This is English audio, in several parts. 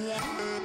Devil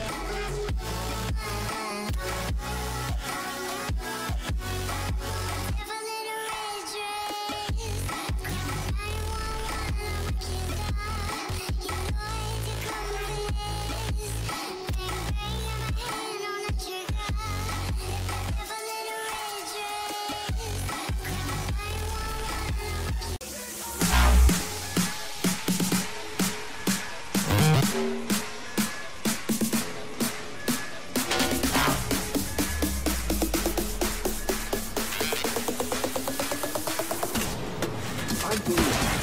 Yeah. I believe.